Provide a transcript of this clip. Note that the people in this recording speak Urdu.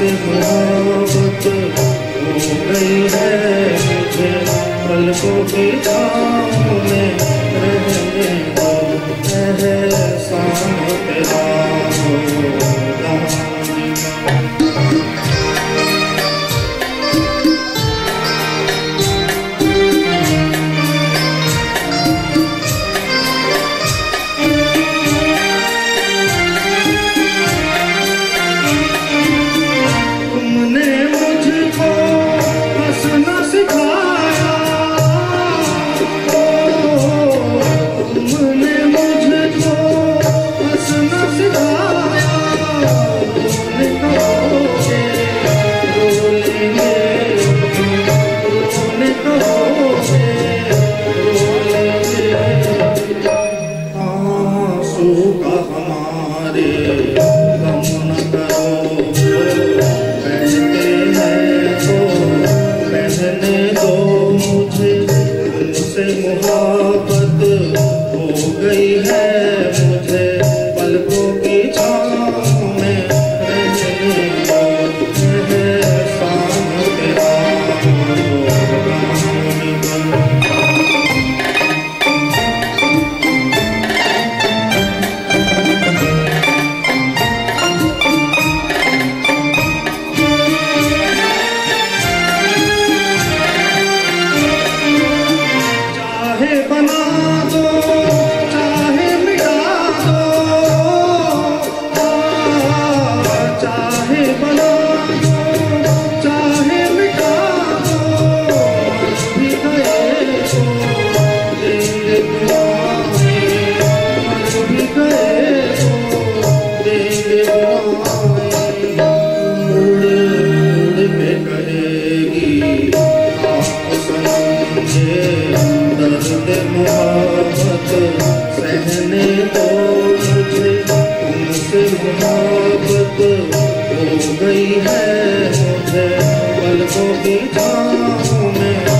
سے محبت ہو گئی ہے مجھے۔ پلکوں کی دام میں محبت محبت ہو گئی ہے مجھے۔ پلکوں کی جاؤں میں